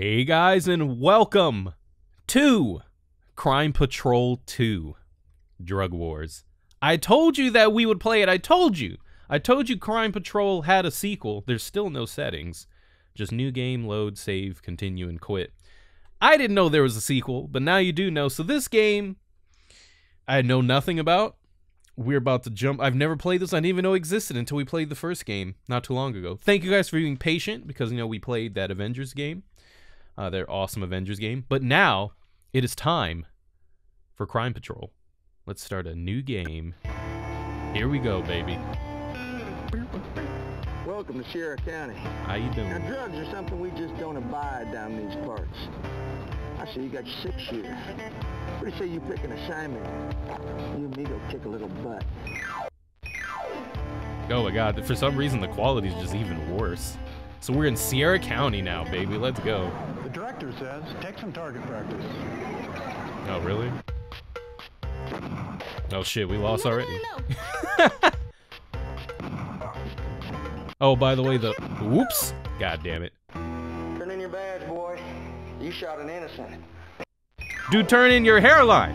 Hey guys, and welcome to Crime Patrol 2 Drug Wars. I told you that we would play it. I told you. I told you Crime Patrol had a sequel. There's still no settings. Just new game, load, save, continue, and quit. I didn't know there was a sequel, but now you do know. So this game, I know nothing about. We're about to jump. I've never played this. I didn't even know it existed until we played the first game not too long ago. Thank you guys for being patient because, you know, we played that Avengers game uh, their awesome Avengers game. But now it is time for Crime Patrol. Let's start a new game. Here we go, baby. Welcome to Sierra County. How you doing? Now, drugs are something we just don't abide down these parts. I see you got six years. What do you say you pick an assignment? You and me go kick a little butt. Oh my god, for some reason the quality is just even worse. So we're in Sierra County now, baby. Let's go. The director says take some target practice. Oh, really? Oh shit, we lost No, no, already. no, no. Oh, by the way, the whoops. God damn it. Turn in your badge, boy. You shot an innocent. Dude, turn in your hairline.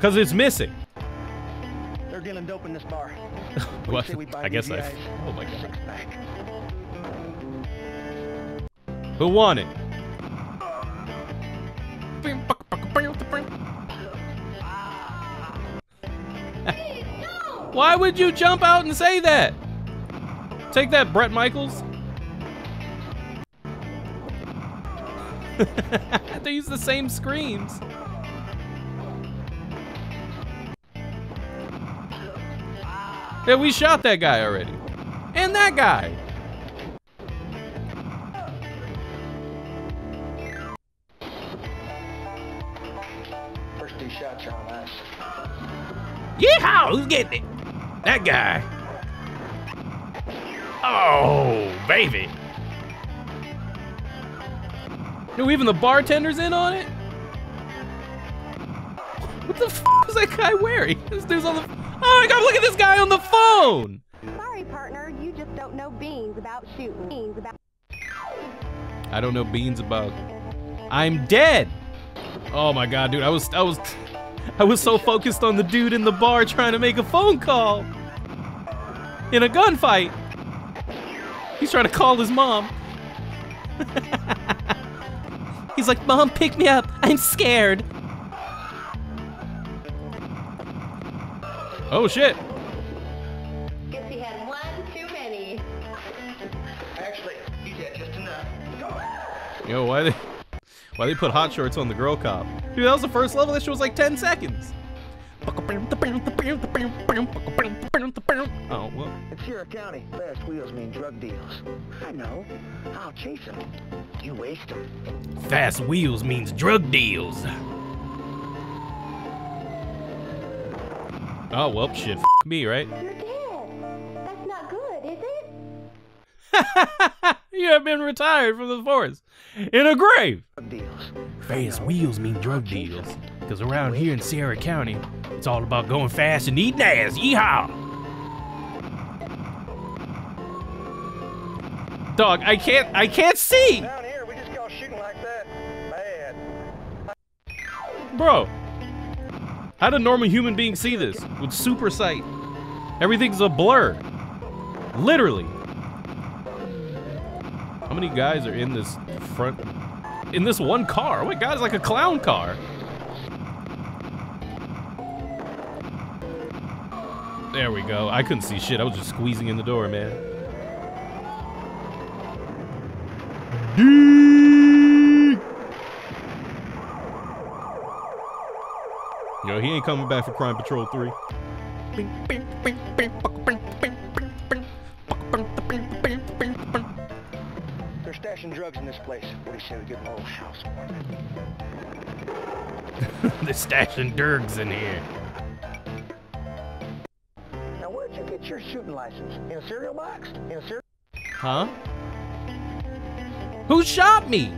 Cause it's missing. They're dealing dope in this bar. What? we I guess I. Oh my god. Who won it? Why would you jump out and say that? Take that, Bret Michaels. they use the same screams. Yeah, we shot that guy already. And that guy. Yeehaw! Who's getting it? That guy. Oh, baby. No, even the bartender's in on it? What the f is that guy wearing? This dude's on the. Oh my god, look at this guy on the phone! Sorry, partner, you just don't know beans about shooting. Beans about. I don't know beans about. I'm dead! Oh my god, dude, I was. I was. I was so focused on the dude in the bar trying to make a phone call in a gunfight. He's trying to call his mom. He's like, Mom, pick me up. I'm scared. Oh shit. Guess he had one too many. Actually, he's had just enough. Yo, why they why they put hot shorts on the girl cop? Dude, that was the first level. That shit was like 10 seconds. Oh, well. In Sierra County, fast wheels mean drug deals. I know. I'll chase them. You waste them. Fast wheels means drug deals. Oh, well, shit. F me, right? you have been retired from the force in a grave. Drug deals. Fast wheels mean drug deals. Because around here in Sierra County, it's all about going fast and eating ass. Yeehaw! Dog, I can't, I can't see! Down here, we just call shooting like that bad. Bro, how do normal human beings see this with super sight? Everything's a blur. Literally. How many guys are in this front? In this one car? Oh my god, it's like a clown car. There we go. I couldn't see shit. I was just squeezing in the door, man. Yo, he ain't coming back for Crime Patrol 3. They're stashing drugs in this place. What do you say we get a whole house? They're stashing dergs in here. Now, where'd you get your shooting license? In a cereal box? In a cereal? Huh? Who shot me?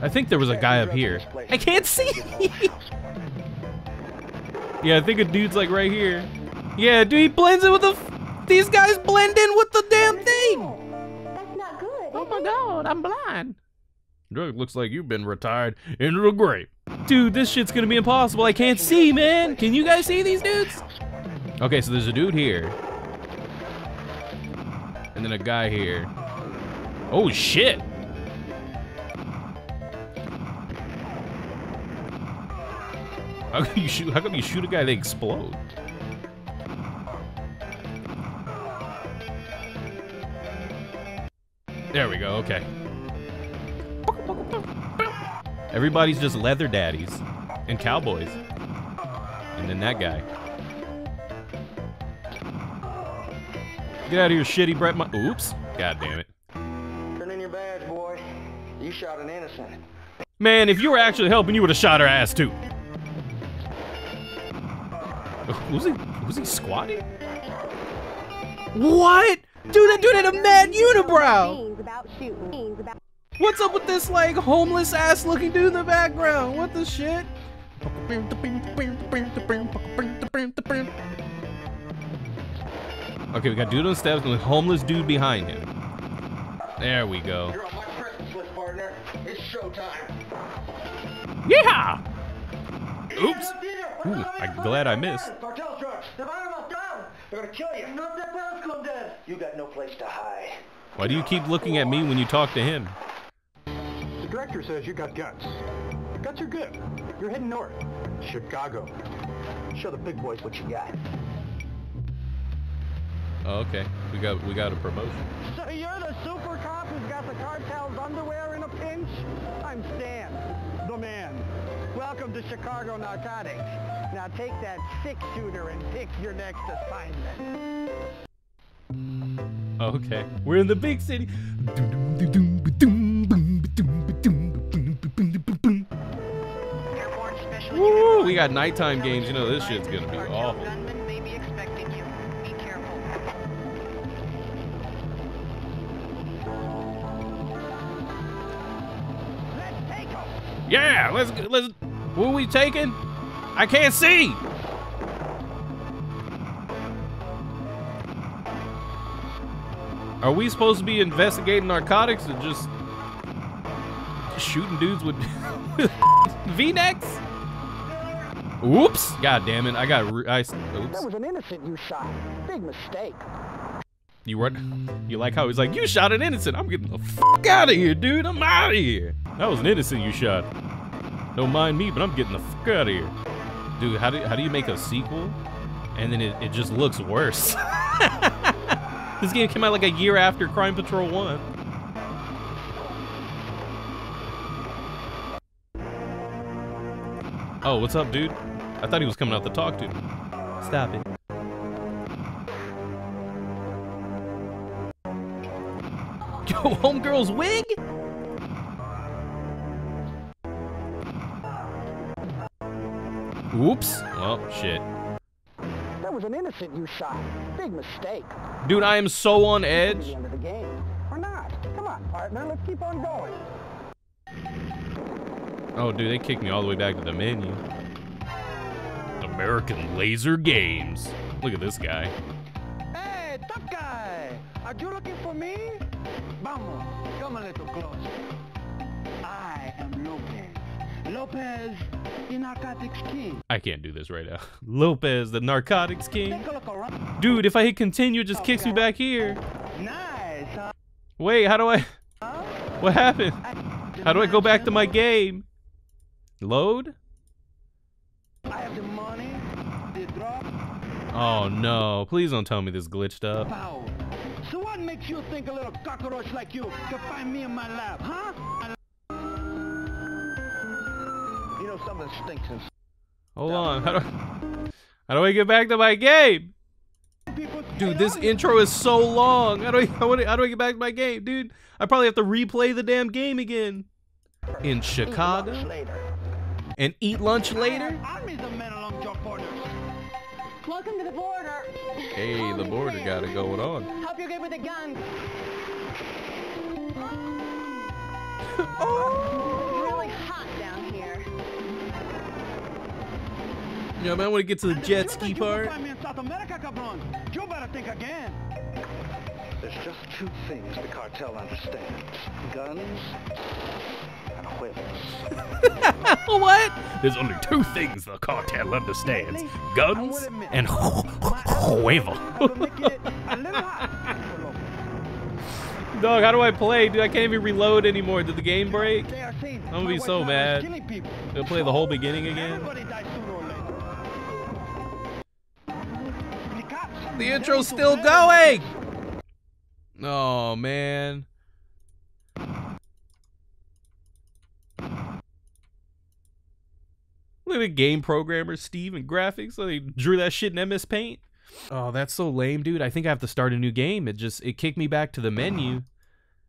I think there was a guy up here. I can't see. yeah, I think a dude's like right here. Yeah, dude, he blends in with the. F- these guys blend in with the damn thing. My god, I'm blind. Drug, looks like you've been retired into the grave. Dude, this shit's gonna be impossible. I can't see, man. Can you guys see these dudes? Okay, so there's a dude here. And then a guy here. Oh, shit. How come you shoot? How come you shoot a guy? They explode. There we go. Okay. Everybody's just leather daddies and cowboys, and then that guy. Get out of here, shitty Bret. Mo- Oops. God damn it. Turn in your badge, boy. You shot an innocent. Man, if you were actually helping, you would have shot her ass too. Uh, was he was he squatting? What? Dude, that dude had a mad unibrow. Beans about shooting. Beans about What's up with this like homeless ass looking dude in the background? What the shit? Okay, we got dude on the steps and a homeless dude behind him. There we go. You're on my presence list, partner. It's showtime. Yeah! Oops. Ooh, I'm glad I missed. Cartel trucks. They're running us down. They're gonna kill you. Not that else come dead. You got no place to hide. Why do you keep looking at me when you talk to him? The director says you got guts. Guts are good. You're heading north. Chicago. Show the big boys what you got. Oh, okay. We got we got a promotion. So you're the super cop who's got the cartel's underwear in a pinch? Welcome to Chicago Narcotics. Now take that six-shooter and pick your next assignment. Okay. We're in the big city. Woo, we got nighttime games. You know this shit's gonna be awful. gunmen may be expecting you. Be careful. Let's take 'em. Yeah, let's let's. What are we taking? I can't see. Are we supposed to be investigating narcotics or just, shooting dudes with V-necks? Oops! God damn it! I got. I. Oops. That was an innocent you shot. Big mistake. You what? You like how he's like, you shot an innocent. I'm getting the fuck out of here, dude. I'm out of here. That was an innocent you shot. Don't mind me, but I'm getting the fuck out of here. Dude, how do, how do you make a sequel? And then it, it just looks worse. this game came out like a year after Crime Patrol 1. Oh, what's up, dude? I thought he was coming out to talk to me. Stop it. Yo, homegirl's wig? Oops. Oh, shit. That was an innocent you shot. Big mistake. Dude, I am so on edge. the end of the game. Or not. Come on, partner. Let's keep on going. Oh, dude, they kicked me all the way back to the menu. American Laser Games. Look at this guy. Hey, tough guy. Are you looking for me? Vamos. Come a little closer. I am Lopez. Lopez, the narcotics king. I can't do this right now. Lopez, the narcotics king. Take a look around. Dude, if I hit continue, it just kicks me back here. Nice, huh? Wait, how do I... What happened? How do I go back to my game? Load? I have the money, the drug, Oh no, please don't tell me this glitched up. So what makes you think a little cockroach like you can find me in my lab, huh? You know something stinks in Hold on, how do I, how do I get back to my game? Dude, this intro is so long. How do I how do I, how do I get back to my game, dude? I probably have to replay the damn game again. In Chicago and eat lunch later. Armies of men along your borders. Welcome to the border. Hey, the border got it going on. Hope you're good with a gun. Oh. Really hot Yeah, man, I want to get to the jet You ski think you part. find me in South America, cabron? You better think again. There's just two things the cartel understands. Guns and what? There's only two things the cartel understands: guns and huevo. Dog, how do I play? Dude, I can't even reload anymore. Did the game break? I'm gonna be so mad. Gonna play the whole beginning again? The intro's still going! Oh, man. Look at the game programmer, Steve, and graphics. They drew that shit in MS Paint. Oh, that's so lame, dude. I think I have to start a new game. It just it kicked me back to the menu.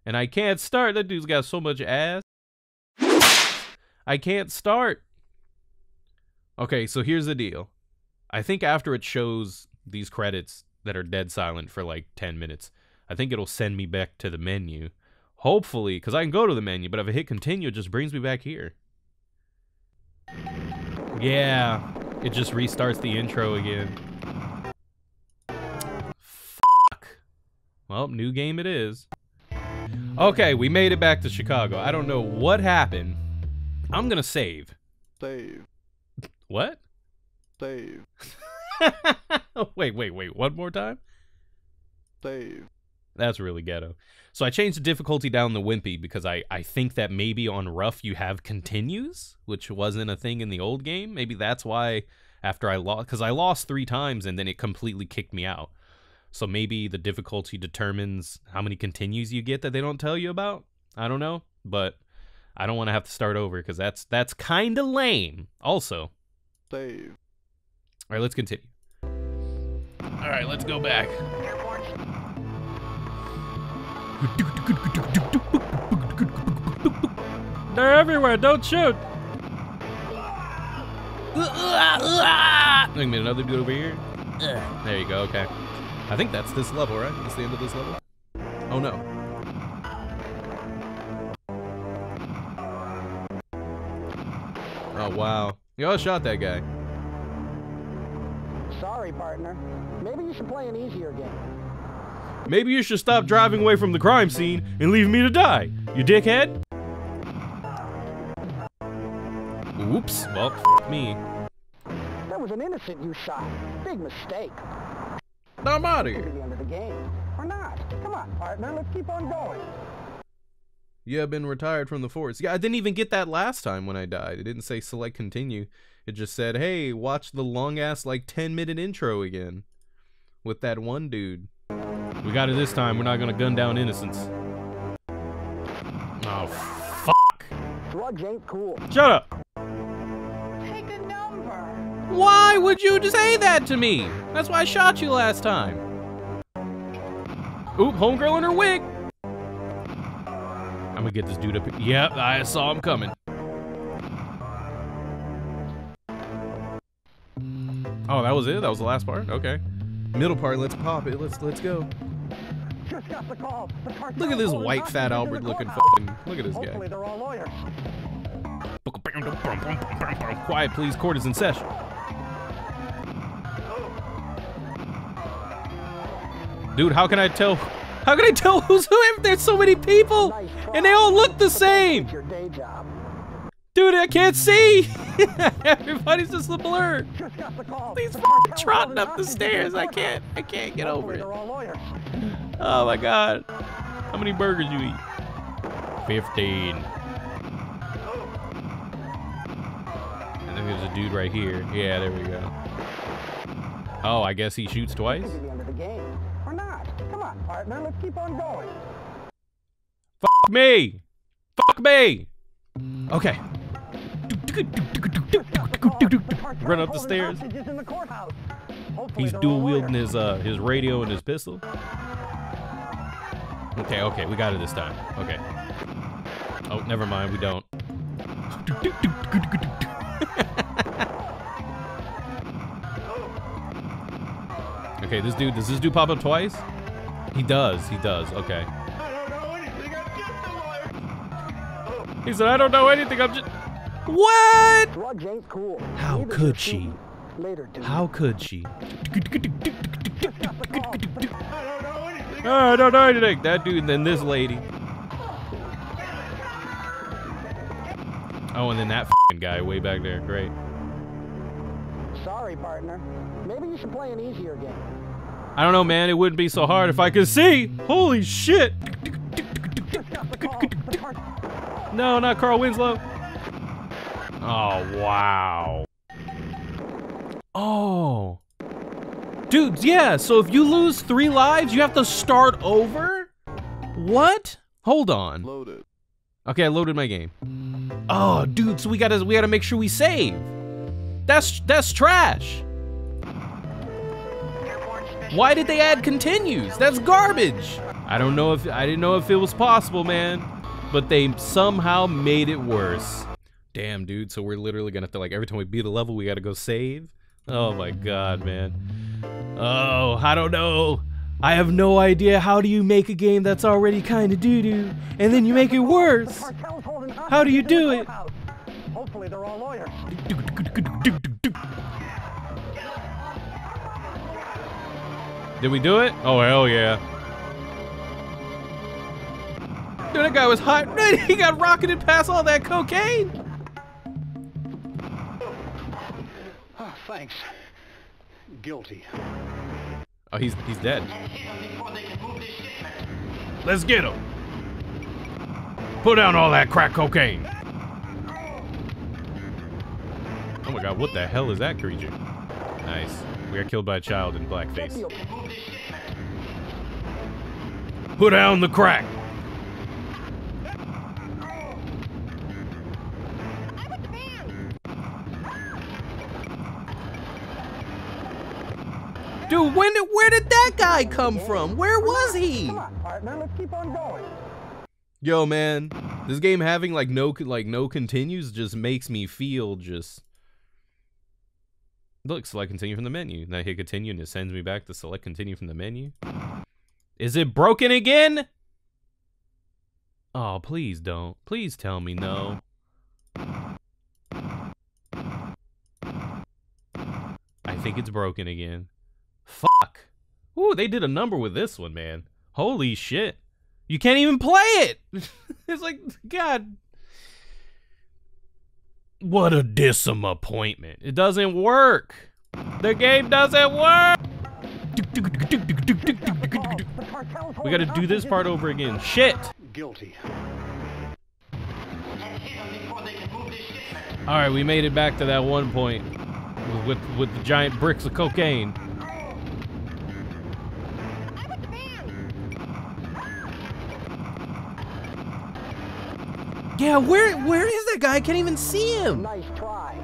And I can't start. That dude's got so much ass. I can't start. Okay, so here's the deal. I think after it shows these credits that are dead silent for like 10 minutes, I think it'll send me back to the menu. Hopefully, because I can go to the menu, but if I hit continue, it just brings me back here. Yeah, it just restarts the intro again. Fuck. Well, new game it is. Okay, we made it back to Chicago. I don't know what happened. I'm gonna save. Save. What? Save. wait, wait, wait. One more time? Save. That's really ghetto. So I changed the difficulty down the wimpy because I, I think that maybe on rough you have continues, which wasn't a thing in the old game. Maybe that's why after I lost, because I lost three times and then it completely kicked me out. So maybe the difficulty determines how many continues you get that they don't tell you about. I don't know, but I don't want to have to start over because that's that's kind of lame. Also, Save. all right, let's continue. All right, let's go back. They're everywhere. Don't shoot. Let me another dude over here. There you go. Okay. I think that's this level, right? That's the end of this level. Oh no. Oh wow. You all shot that guy. Sorry, partner. Maybe you should play an easier game. Maybe you should stop driving away from the crime scene and leave me to die. You dickhead. Oops. Well, f me. That was an innocent you shot. Big mistake. I'm out of here. the end of the game. Or not. Come on, partner. Let's keep on going. You have been retired from the force. Yeah, I didn't even get that last time when I died. It didn't say select continue. It just said, hey, watch the long ass, like 10 minute intro again. With that one dude. We got it this time. We're not gonna gun down innocents. Oh, fuck. Drugs ain't cool. Shut up. Take a number. Why would you say that to me? That's why I shot you last time. Oop, homegirl in her wig. I'm gonna get this dude up here. Yep, I saw him coming. Oh, that was it? That was the last part? Okay. Middle part, let's pop it. Let's let's go. Just got the call. The cartel Look at this white fat Albert looking fucking look at this Hopefully guy. they're all lawyers. Quiet please, court is in session. Dude, how can I tell how can I tell who's who if there's so many people and they all look the same? Your day job. Dude, I can't see. Everybody's just a blur. Just got the call. These The fucking trotting up the stairs. I can't I can't get over it. They're all lawyers. Oh my god. How many burgers you eat? 15. I think there's a dude right here. Yeah, there we go. Oh, I guess he shoots twice? To the end of the game. Or not. Come on, partner. Let's keep on going. Fuck me! Fuck me! Okay. Run up the stairs. He's dual wielding his uh his radio and his pistol. Okay, okay, we got it this time. Okay. Oh, never mind, we don't. okay, this dude, does this dude pop up twice? He does, he does, okay. He said, I don't know anything, I'm just. What? Drugs ain't cool. How Neither's could she? Later, dude. How could she? Just got the. I don't know anything. That dude and then this lady. Oh, and then that guy way back there. Great. Sorry, partner. Maybe you should play an easier game. I don't know, man. It wouldn't be so hard if I could see. Holy shit. Just got the call. The car- No, not Carl Winslow. Oh, wow. Oh. Dude, yeah, so if you lose three lives, you have to start over? What? Hold on. Loaded. Okay, I loaded my game. Oh, dude, so we gotta we gotta make sure we save. That's that's trash. Why did they add continues? That's garbage. I don't know if I didn't know if it was possible, man. But they somehow made it worse. Damn, dude. So we're literally gonna have to like every time we beat a level, we gotta go save. Oh my god, man. Oh, I don't know. I have no idea. How do you make a game that's already kind of doo doo, and then you make it worse? How do you do it? Hopefully they're all lawyers. Did we do it? Oh hell yeah. Dude, that guy was hot. He got rocketed past all that cocaine. Thanks. Guilty. Oh, he's he's dead. Let's get him. Put down all that crack cocaine. Oh my god, what the hell is that creature? Nice. We got killed by a child in blackface. Put down the crack. Dude, when did where did that guy come from? Where was he? Come on, partner. Let's keep on going. Yo, man, this game having like no like no continues just makes me feel just. Look, select continue from the menu. Then I hit continue and it sends me back to select continue from the menu. Is it broken again? Oh, please don't. Please tell me no. I think it's broken again. Fuck. Ooh, they did a number with this one, man. Holy shit. You can't even play it. it's like, God. What a disappointment. It doesn't work. The game doesn't work. We gotta do this part over again. Shit. Guilty. All right, we made it back to that one point with with, with the giant bricks of cocaine. Yeah, where where is that guy? I can't even see him. Nice try,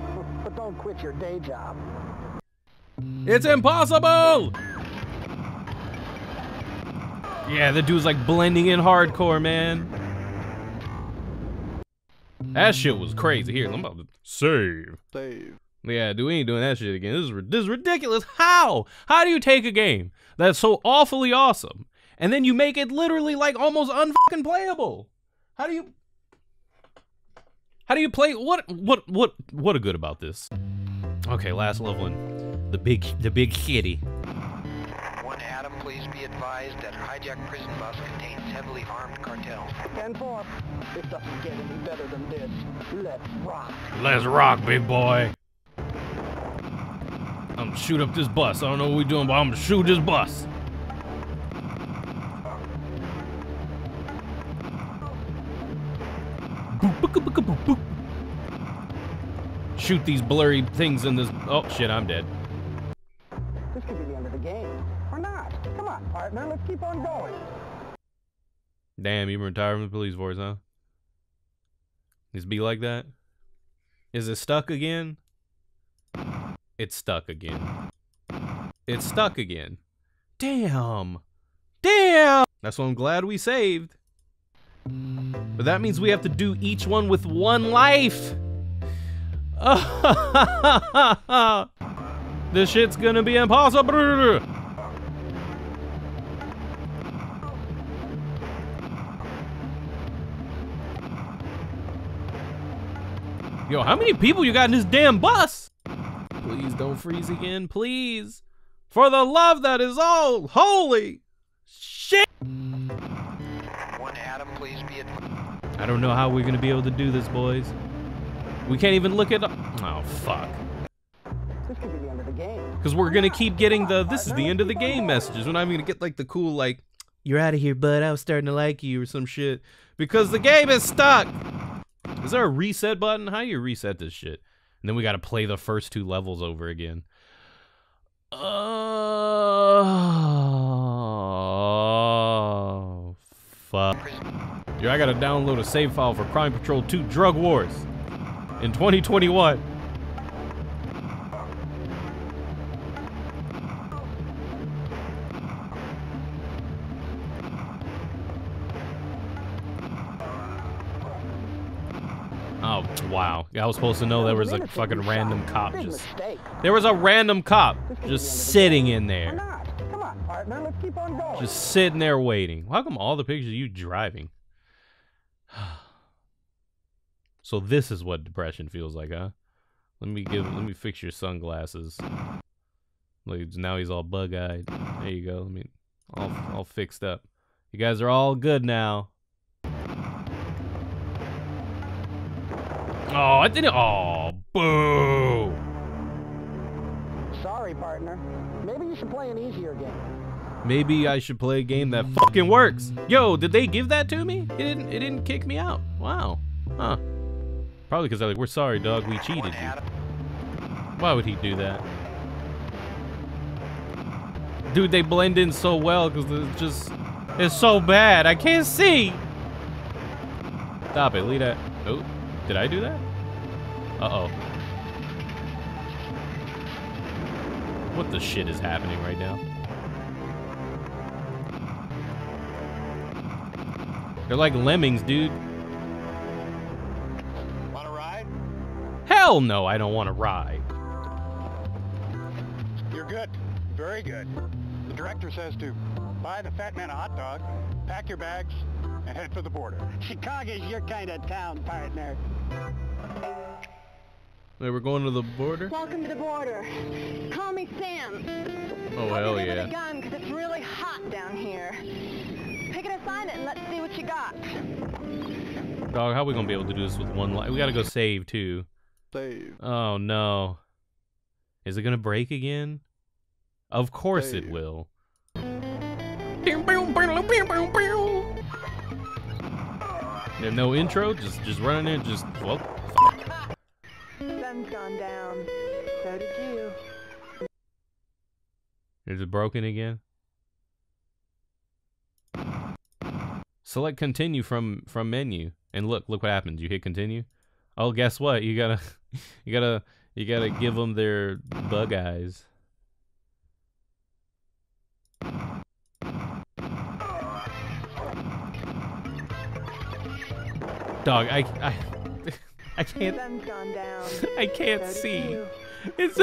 but don't quit your day job. It's impossible. Yeah, the dude's like blending in hardcore, man. That shit was crazy. Here, I'm about to save. Save. Yeah, dude, we ain't doing that shit again. This is this is ridiculous. How? How do you take a game that's so awfully awesome and then you make it literally like almost unfucking playable? How do you? How do you play? What what what what a good about this? Okay, last level in the big the big kitty. One Adam, please be advised that hijacked prison bus contains heavily armed cartel. 10-4. It doesn't get any better than this. Let's rock. Let's rock, big boy. I'm gonna shoot up this bus. I don't know what we doing, but I'm gonna shoot this bus. Shoot these blurry things in this. Oh shit, I'm dead. This could be the end of the game. Or not. Come on, partner. Let's keep on going. Damn, you retired from the police force, huh? Just be like that? Is it stuck again? It's stuck again. It's stuck again. Damn. Damn. That's why I'm glad we saved. But that means we have to do each one with one life. this shit's gonna be impossible. Yo, how many people you got in this damn bus? Please don't freeze again, please. For the love that is all holy. Shit. I don't know how we're gonna be able to do this, boys. We can't even look at. Oh fuck. This could be the end of the game. Because we're gonna keep getting the "this is the end of the game" messages. We're not even gonna get like the cool like "you're out of here, bud. I was starting to like you" or some shit. Because the game is stuck. Is there a reset button? How do you reset this shit? And then we gotta play the first two levels over again. Oh fuck. Yo, I gotta download a save file for Crime Patrol 2 Drug Wars in 2021. Oh, wow. I was supposed to know there was a fucking random cop just... There was a random cop just sitting in there. Come on, partner. Let's keep on going. Just sitting there waiting. How come all the pictures of you driving? So this is what depression feels like, huh? Let me give let me fix your sunglasses. Like now he's all bug-eyed. There you go. Let me all all fixed up. You guys are all good now. Oh, I didn't. Oh, boo. Sorry, partner. Maybe you should play an easier game. Maybe I should play a game that fucking works. Yo, did they give that to me? It didn't. It didn't kick me out. Wow. Huh. Probably because they're like, we're sorry, dog. We cheated you. Why would he do that? Dude, they blend in so well because it's just, it's so bad. I can't see. Stop it. Leave that. Oh, did I do that? Uh-oh. What the shit is happening right now? They're like lemmings, dude. Hell no, I don't want to ride. You're good. Very good. The director says to buy the fat man a hot dog, pack your bags, and head for the border. Chicago's your kind of town, partner. Wait, we're going to the border? Welcome to the border. Call me Sam. Oh, I'll hell be there yeah. with a gun because it's really hot down here. Pick an assignment and let's see what you got. Dog, how are we gonna be able to do this with one life? We gotta go save too. Save. Oh no. Is it gonna break again? Of course it will. There's no intro, just just running in, just well, fuck. Sun's gone down. So did you. Is it broken again? Select continue from from menu, and look, look what happens. You hit continue. Oh, guess what? You gotta, you gotta, you gotta give them their bug eyes. Dog, I, I, I can't, Sun's gone down. I can't see. It's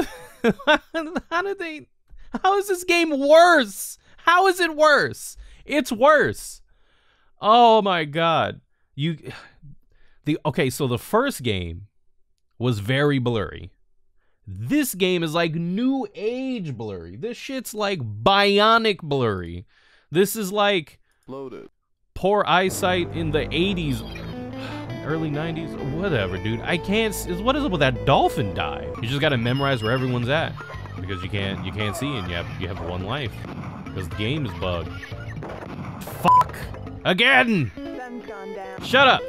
how did they? How is this game worse? How is it worse? It's worse. Oh my god. You the okay, so the first game was very blurry. This game is like new age blurry. This shit's like bionic blurry. This is like Loaded. poor eyesight in the 80s, early 90s, whatever, dude. I can't. s- What is up with that dolphin dive? You just gotta memorize where everyone's at because you can't. You can't see, and you have you have one life because the game is bugged. Fuck again. Sun's gone down. Shut up.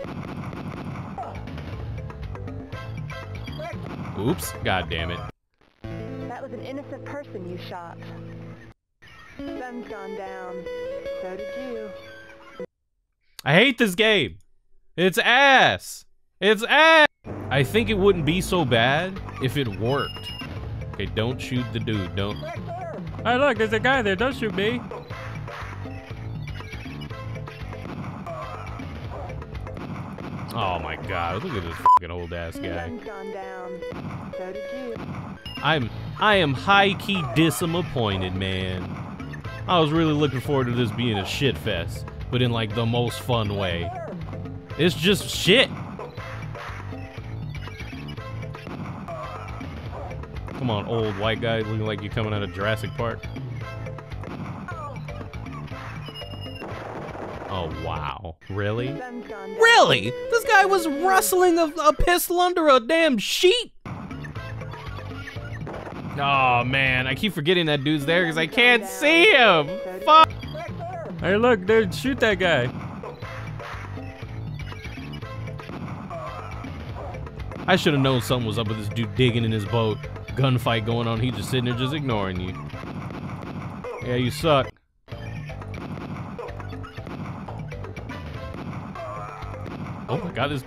Oops. God damn it. That was an innocent person you shot. Sun's gone down. So did you. I hate this game. It's ass. It's ass. I think it wouldn't be so bad if it worked. Okay, don't shoot the dude. Don't. Hey, look, there's a guy there. Don't shoot me. Oh my god, look at this fucking old ass guy. Sun's gone down. So did you. I'm I am high key disappointed, man. I was really looking forward to this being a shit fest, but in like the most fun way. It's just shit. Come on, old white guy looking like you're coming out of Jurassic Park. Oh wow. Really? Sun's gone down. Really? This guy was rustling a, a pistol under a damn sheet. Oh man, I keep forgetting that dude's there because I can't see him. Fuck. Hey, look, dude, shoot that guy. I should have known something was up with this dude digging in his boat. Gunfight going on. He just sitting there, just ignoring you. Yeah, you suck. Oh my god, this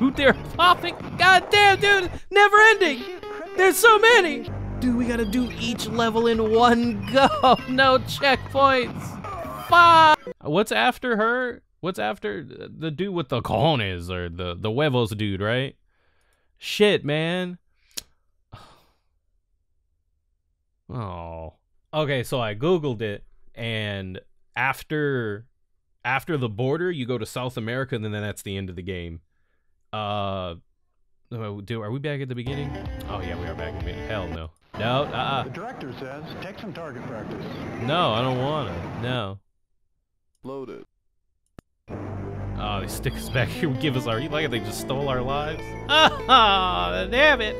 dude there popping. God damn, dude, never ending. There's so many. Dude, we gotta do each level in one go. No checkpoints. Fuck. What's after her? What's after the dude with the cojones or the the huevos dude, right? Shit, man. Oh. Okay, so I googled it and after after the border, you go to South America and then that's the end of the game. Uh oh, do are we back at the beginning? Oh yeah, we are back at the beginning. Hell no. No, uh-uh. The director says take some target practice. No, I don't wanna. No. Loaded. Oh, they stick us back here. Give us our. Like? They just stole our lives. Ah, damn it!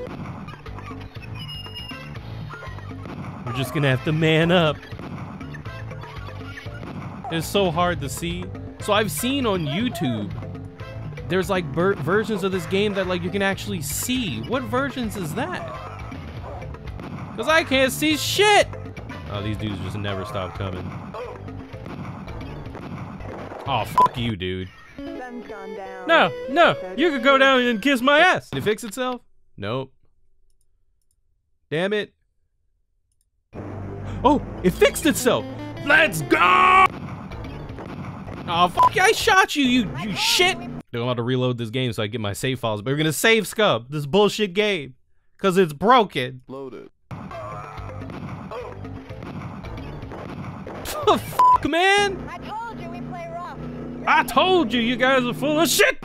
We're just gonna have to man up. It's so hard to see. So I've seen on YouTube. There's like ver- versions of this game that like you can actually see. What versions is that? Cause I can't see shit. Oh, these dudes just never stop coming. Oh, fuck you, dude. No, no, you could go down and kiss my ass. Did it fix itself? Nope. Damn it. Oh, it fixed itself. Let's go. Oh, fuck you, I shot you, you, you shit. Dude, I'm about to reload this game so I get my save files, but we're gonna save scum, this bullshit game. Cause it's broken. Loaded. fuck, man. I told you we play rough. I told you, you guys are full of shit.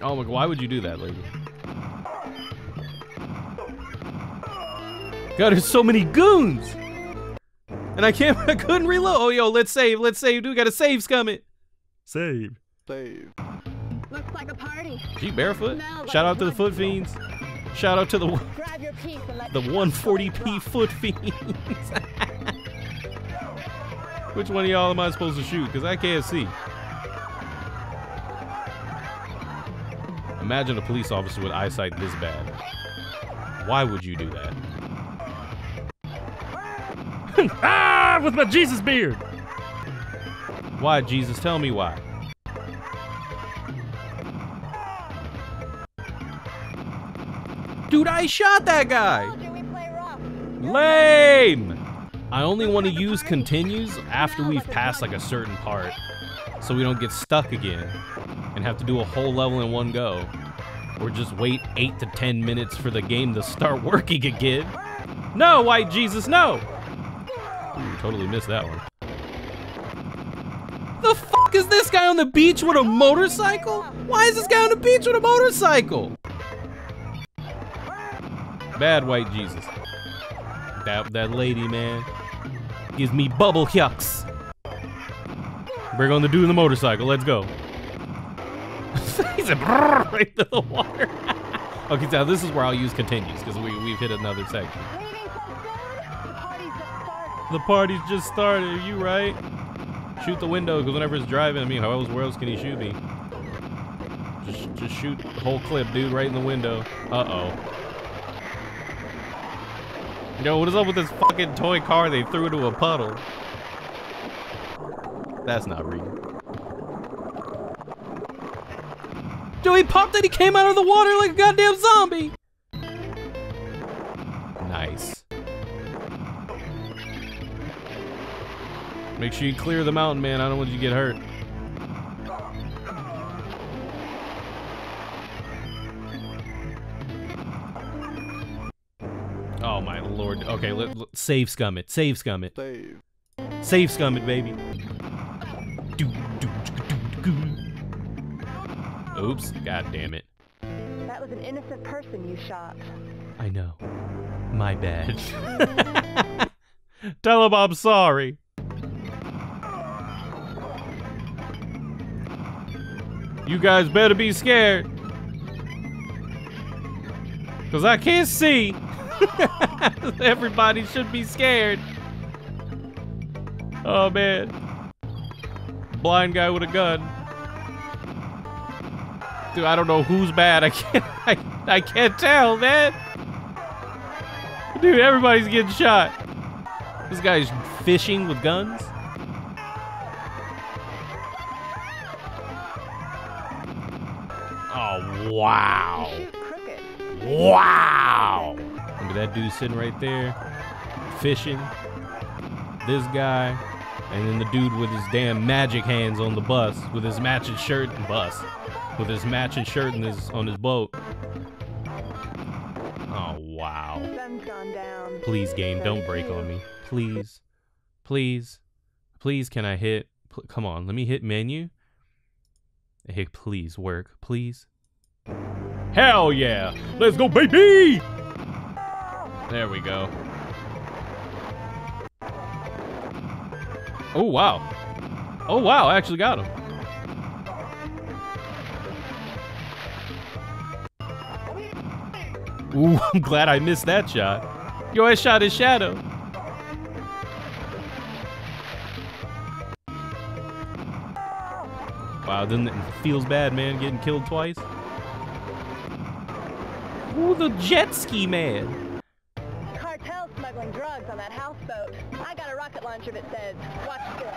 Oh my god, why would you do that, lady? God, there's so many goons! And I can't, I couldn't reload. Oh, yo, let's save, let's save. Dude, we got a save coming. Save. Save. Looks like a party. She barefoot? Shout out to the foot fiends. Shout out to the Grab your piece and let's the 140p foot fiends. Which one of y'all am I supposed to shoot? Because I can't see. Imagine a police officer with eyesight this bad. Why would you do that? ah, with my Jesus beard. Why, Jesus? Tell me why. Dude, I shot that guy. told you we play rough. Lame! I only want to use continues after we've passed like a certain part. So we don't get stuck again and have to do a whole level in one go. Or just wait 8 to 10 minutes for the game to start working again. No, White Jesus, no! Totally missed that one. The fuck is this guy on the beach with a motorcycle? Why is this guy on the beach with a motorcycle? Bad White Jesus. That that lady, man, gives me bubble yucks. Bring on the dude in the motorcycle. Let's go. He said "Brrr," right to the water. okay, so this is where I'll use continues because we we've hit another section. The party's just started. Started. You right? Shoot the window because whenever it's driving, I mean, how else where else can he shoot me? Just just shoot the whole clip, dude, right in the window. Uh oh. Yo, what is up with this fucking toy car they threw into a puddle? That's not real. Dude, he popped and he came out of the water like a goddamn zombie! Make sure you clear the mountain, man. I don't want you to get hurt. Oh my lord. Okay, let, let- save scum it. Save scum it. Save. Save scum it, baby. Oops. God damn it. That was an innocent person you shot. I know. My bad. Tell him I'm sorry. You guys better be scared. Because I can't see. Everybody should be scared. Oh, man. Blind guy with a gun. Dude, I don't know who's bad. I can't, I, I can't tell, man. Dude, everybody's getting shot. This guy's fishing with guns. Wow. You shoot crooked. Wow. Look at that dude sitting right there, fishing. This guy, and then the dude with his damn magic hands on the bus, with his matching shirt and bus, with his matching shirt and his on his boat. Oh wow. Sun's gone down. Please, game, don't break on me. Please, please, please. Can I hit? Pl- come on, let me hit menu. Hey, please work, please. Hell yeah! Let's go, baby! There we go. Oh wow! Oh wow! I actually got him. Ooh, I'm glad I missed that shot. Yo, I shot his shadow. Wow, then it feels bad, man, getting killed twice. Ooh, the jet ski man. Cartel smuggling drugs on that houseboat. I got a rocket launcher that says, watch this.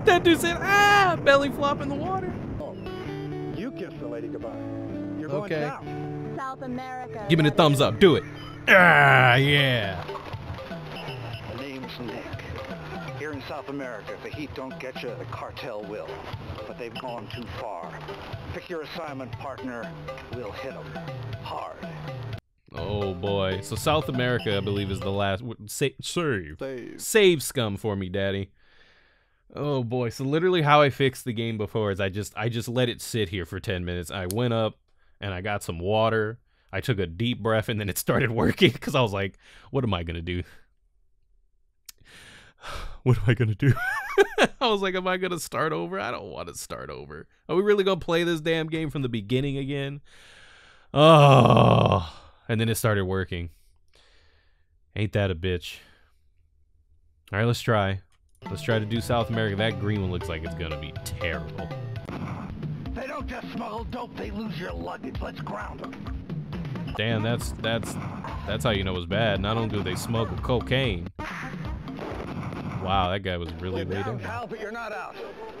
that dude said, ah, belly flop in the water. You kiss the lady goodbye. You're going Okay. down. South America. Give me the thumbs up. Do it. Ah, yeah. Here in South America, if the heat don't get you, the cartel will. But they've gone too far. Pick your assignment partner. We'll hit 'em hard. Oh boy. So South America, I believe, is the last. Sa- save. Save. Save scum for me, daddy. Oh boy. So literally, how I fixed the game before is I just I just let it sit here for ten minutes. I went up and I got some water. I took a deep breath and then it started working because I was like, what am I gonna do? What am I gonna do? I was like, am I gonna start over? I don't want to start over. Are we really gonna play this damn game from the beginning again? Oh, and then it started working. Ain't that a bitch? All right, let's try. Let's try to do South America. That green one looks like it's gonna be terrible. They don't just smuggle dope, they lose your luggage. Let's ground them. Damn, that's that's that's how you know it's bad. Not only do they smuggle cocaine. Wow, that guy was really You're laid down, down. pal, but you're not out.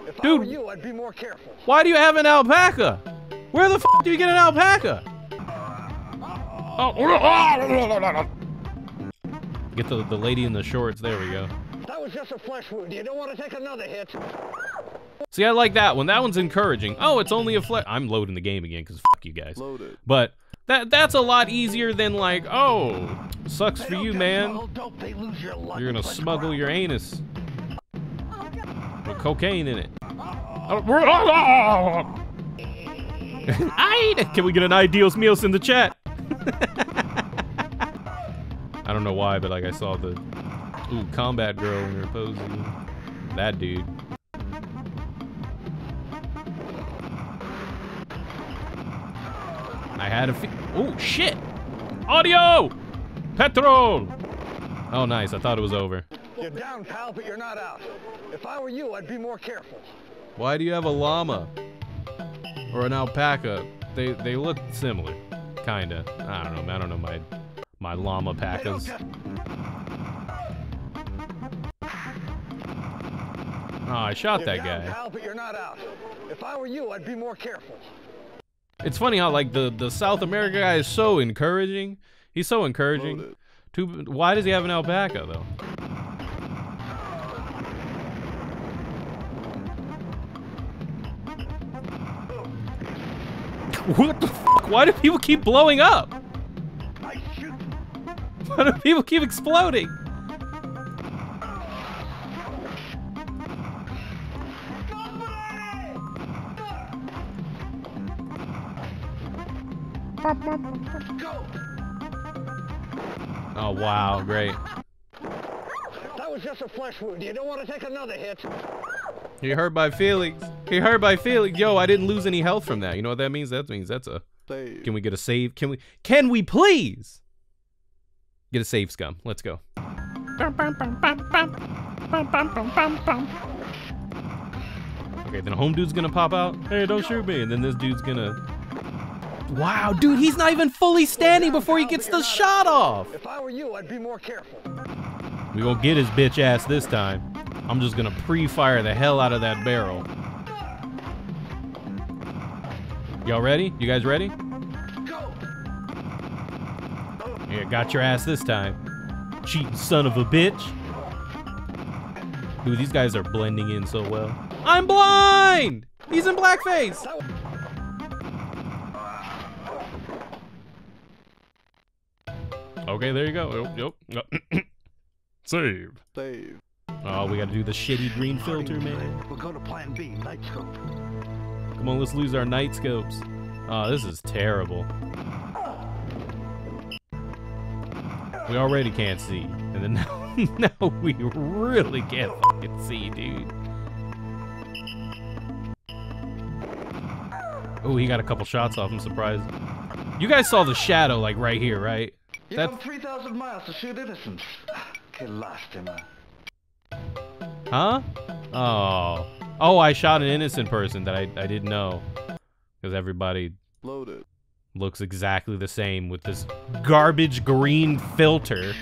If I Dude. were you, I'd be more careful. Why do you have an alpaca? Where the f do you get an alpaca? Oh. Get the the lady in the shorts. There we go. That was just a flesh wound. You don't want to take another hit. See, I like that one. That one's encouraging. Oh, it's only a fle- I'm loading the game again because fuck you guys. Loaded. But that that's a lot easier than like, oh, sucks for you, man. Dope, they lose your luggage. You're gonna smuggle your anus with cocaine in it. Aye, Can we get an ideals meals in the chat? I don't know why, but like I saw the ooh combat girl in her pose. That dude. I had a fe- oh shit! Audio, petrol. Oh nice. I thought it was over. You're down, pal, but you're not out. If I were you, I'd be more careful. Why do you have a llama or an alpaca? They they look similar, kinda. I don't know. I don't know my my llama They don't pacas. just Oh, I shot You're that down, guy. pal, but you're not out. If I were you, I'd be more careful. It's funny how like the the South America guy is so encouraging. He's so encouraging. Loaded. Too, why does he have an alpaca though? What the fuck? Why do people keep blowing up? Why do people keep exploding? Oh wow, great. That was just a flesh wound. You don't want to take another hit. He hurt by feelings. He hurt by feelings. Yo, I didn't lose any health from that. You know what that means? That means that's a. Save. Can we get a save? Can we? Can we please get a save, scum? Let's go. Okay, then a home dude's gonna pop out. Hey, don't shoot me. And then this dude's gonna. Wow, dude, he's not even fully standing before he gets the shot off. If I were you, I'd be more careful. We gonna get his bitch ass this time. I'm just gonna pre-fire the hell out of that barrel. Y'all ready? You guys ready? Yeah, got your ass this time. Cheating son of a bitch. Dude, these guys are blending in so well. I'm blind! He's in blackface! Okay, there you go. Yep, yep. Save. Save. Oh, we gotta do the shitty green filter, man. We'll go to Plan B, night scope. Come on, let's lose our night scopes. Oh, ah, this is terrible. We already can't see. And then now, now we really can't fucking see, dude. Oh, he got a couple shots off. I'm surprised. You guys saw the shadow, like, right here, right? You That- come 3,000 miles to shoot innocents. Que lástima. Huh? Oh. Oh, I shot an innocent person that I, I didn't know. Because everybody Loaded. looks exactly the same with this garbage green filter.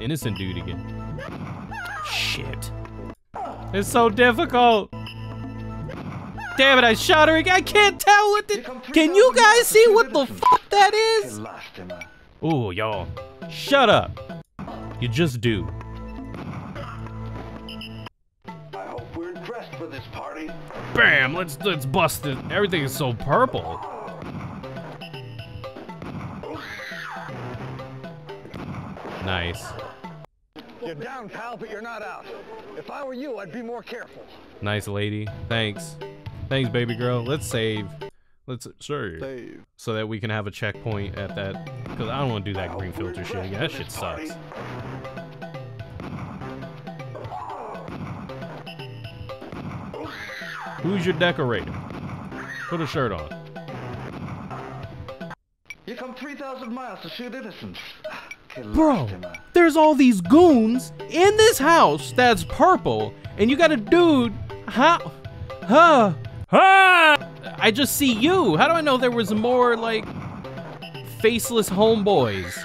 Innocent dude again. Shit. It's so difficult. Damn it, I shot her again. I can't tell what the. Can you guys see what the fuck that is? Ooh, y'all. Shut up. You just do. I hope we're dressed for this party. Bam! Let's let's bust it. Everything is so purple. Nice. You're down, pal, but you're not out. If I were you, I'd be more careful. Nice lady. Thanks. Thanks, baby girl. Let's save. Let's save. Save. So that we can have a checkpoint at that. Because I don't want to do that green filter shit again. That shit sucks. Who's your decorator? Put a shirt on. You come 3,000 miles to shoot innocents. Bro, there's all these goons in this house that's purple, and you got a dude. How? Huh? Huh? I just see you. How do I know there was more like faceless homeboys?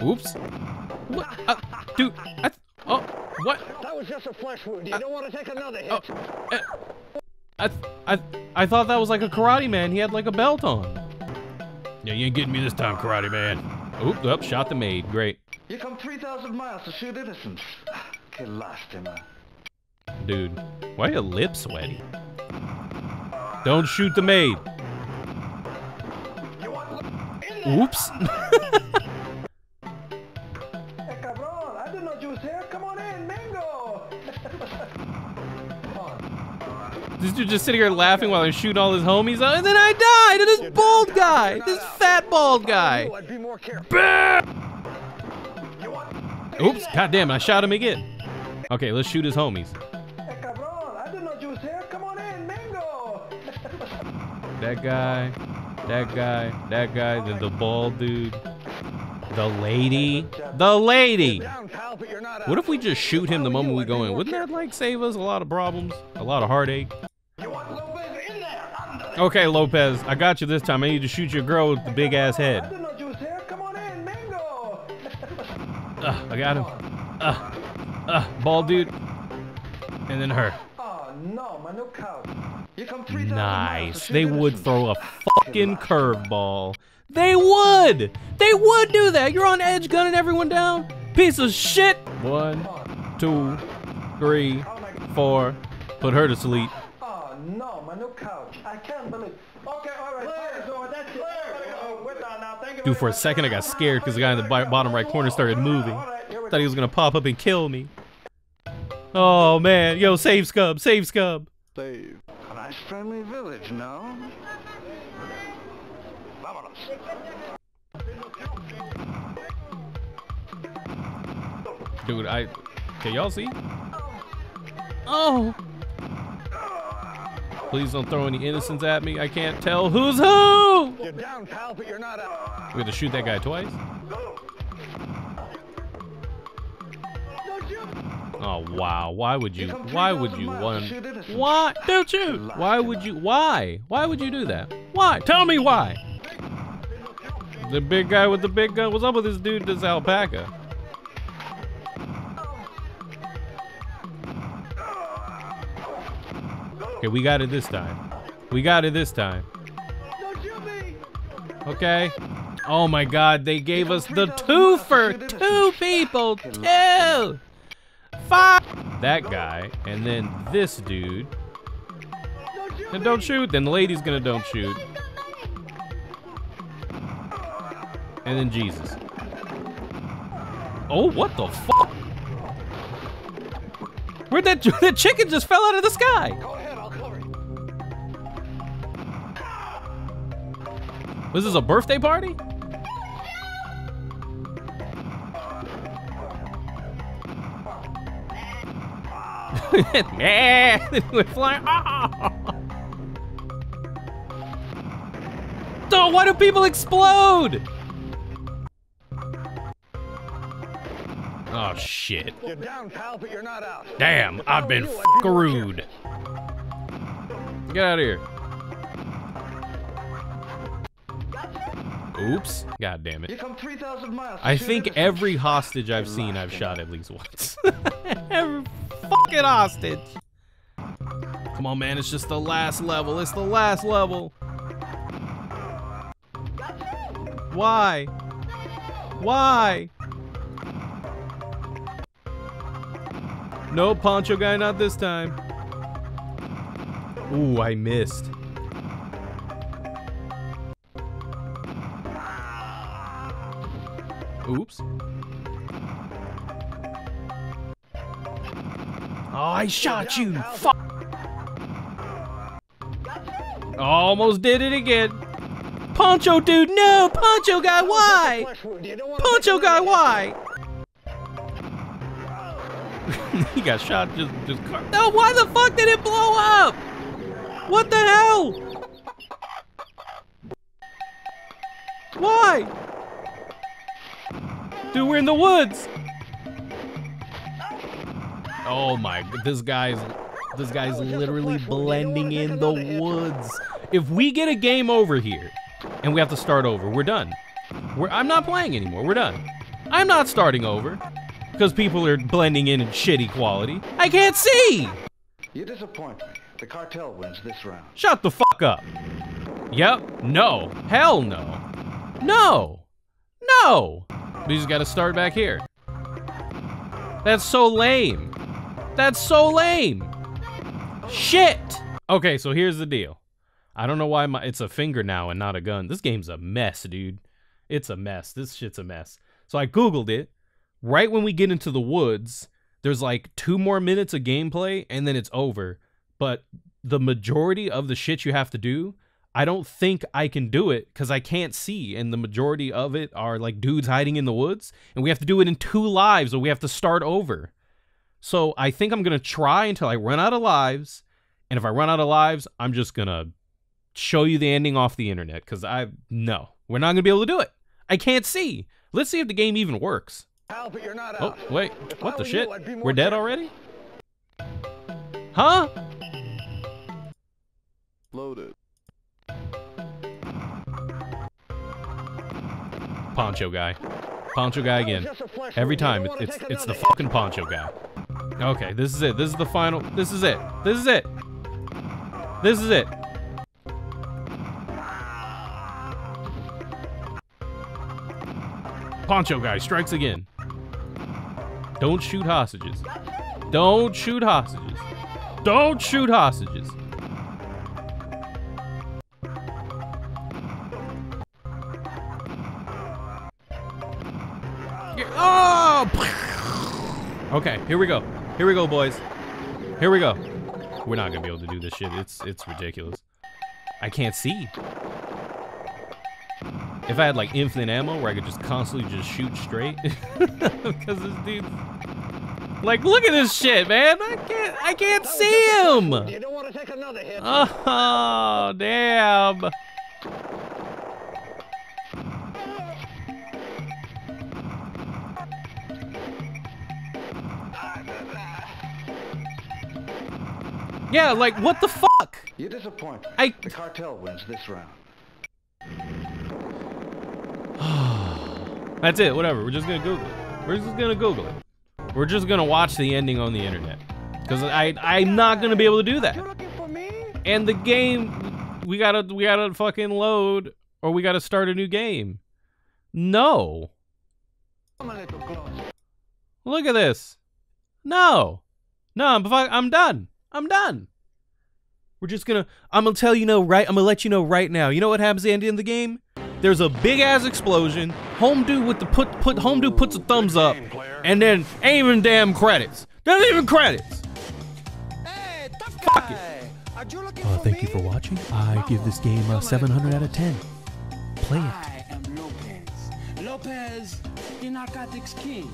Oops. What? Uh, dude. I, oh, what? That was just a flesh wound. You don't want to take another hit. Oh, uh, I, I, I thought that was like a karate man. He had like a belt on. Yeah, you ain't getting me this time, karate man. Oop, up, shot the maid. Great. You come 3,000 miles to shoot innocents. Que lástima. Dude, why are your lips sweaty? Don't shoot the maid. Oops. Hey, cabron, I didn't know you was here. Come on in, Mingo. this dude just sitting here laughing while I'm shooting all his homies, uh, and then I died to this bald guy, this fat bald guy. I'd be more careful. Oops, goddamn, I shot him again. Okay, let's shoot his homies. Hey, cabron, I didn't know you was here. Come on in, Mingo. That guy, that guy, that guy, then the bald dude, the lady, the lady. Down, pal, but you're not out. What if we just shoot him the moment we go in? Wouldn't that like save us a lot of problems, a lot of heartache? Okay, Lopez, I got you this time. I need to shoot your girl with the big ass head. didn't know you was here. Come on in, Mingo. Ugh, I got him. Ugh, ugh, bald dude, and then her. Oh no, my new couch. You come 3,000 Nice. They would throw a fucking curveball. They would. They would do that. You're on edge, gunning everyone down. Piece of shit. One, two, three, four. Put her to sleep. Oh no, my new couch. I can't believe. Okay, all right. Fire zone. That's it. We're done now. Thank you. Dude, for a second I got scared because the guy in the bottom right corner started moving. Thought he was gonna pop up and kill me. Oh man, yo, save scum, save scum. Save. A nice friendly village, no? Dude, I can y'all see? Oh. Please don't throw any innocents at me. I can't tell who's who. You're down, pal, but you're not out. We had to shoot that guy twice. Oh wow! Why would you? Why would you want? Why don't you? Why would you? Why? Why would you do that? Why? Tell me why. The big guy with the big gun. What's up with this dude? This alpaca. Okay, we got it this time. We got it this time. Okay. Oh my god, they gave us the two for two people. Two. Five. That guy, and then this dude. And don't shoot. Then the lady's gonna don't shoot. And then Jesus. Oh, what the fuck? Where'd that that chicken just fell out of the sky? Was this is a birthday party? we're flying. Oh. So why do people explode? Oh shit. You're down, pal, but you're not out. Damn, I've been If I were you, I'd be more screwed. Get out of here. Oops. God damn it. come 3,000 miles. I think every hostage I've seen I've shot at least once. every fucking hostage. Come on, man. It's just the last level. It's the last level. Why? Why? No, Poncho guy, not this time. Ooh, I missed. Oops. I shot you. Fuck. Almost did it again. Poncho dude, no! Poncho guy, why? Poncho guy, why? he got shot just just car- No, why the fuck did it blow up? What the hell? Why? Dude, we're in the woods. Oh my, this guy's this guy's literally blending in the woods. If we get a game over here and we have to start over, we're done. We're, I'm not playing anymore. We're done. I'm not starting over because people are blending in in shitty quality. I can't see. You disappoint me. The cartel wins this round. Shut the fuck up. Yep. No. Hell no. No. No. We just gotta start back here. That's so lame. That's so lame. Shit. Okay, so here's the deal. I don't know why my it's a finger now and not a gun. This game's a mess, dude. It's a mess. This shit's a mess. So I googled it. Right when we get into the woods, there's like two more minutes of gameplay and then it's over. But the majority of the shit you have to do, I don't think I can do it because I can't see. And the majority of it are like dudes hiding in the woods. And we have to do it in two lives or we have to start over. So I think I'm going to try until I run out of lives. And if I run out of lives, I'm just going to show you the ending off the internet because I, no, we're not going to be able to do it. I can't see. Let's see if the game even works. Pal, but you're not Oh, out. wait. If What I the shit? you, I'd be more We're dead already? Huh? Loaded. Poncho guy. Poncho guy again. just a flesh Every time. It's it's, it's the fucking poncho guy. Okay, this is it. This is the final. This is it. This is it. This is it. Poncho guy strikes again. Don't shoot hostages. Don't shoot hostages. Don't shoot hostages. Oh! Okay, here we go. Here we go, boys. Here we go. We're not gonna be able to do this shit. It's it's ridiculous. I can't see. if I had like infinite ammo where I could just constantly just shoot straight. Because this dude, like, look at this shit, man. I can't, I can't see him. You don't want to take another hit. Oh damn. Yeah, like what the fuck? You're disappointed. I- The cartel wins this round. That's it. Whatever. We're just gonna Google it. We're just gonna Google it. We're just gonna watch the ending on the internet. Cause I I'm not gonna be able to do that. You looking for me? And the game, we gotta we gotta fucking load or we gotta start a new game. No. Come little closer. Look at this. No. No, I'm I'm done. I'm done. We're just gonna I'm gonna tell you know right I'm gonna let you know right now. You know what happens at the end of the game? There's a big ass explosion. Home dude with the put put home dude puts a thumbs up. And then ain't even damn credits. There's even credits. Hey, Fuck it. Are you looking Uh, thank you for watching. I give this game a 700 out of 10. Play it. I am Lopez. Lopez, the narcotics king.